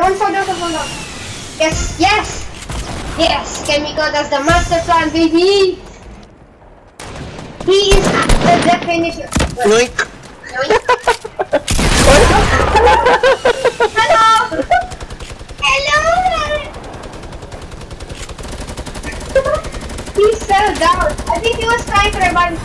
Don't fall, down, don't fall, down. Yes, yes! Yes, can we go? that's the master plan, baby! He is the definition. Yoink! Hello! Hello! he fell down. I think he was trying to revive me.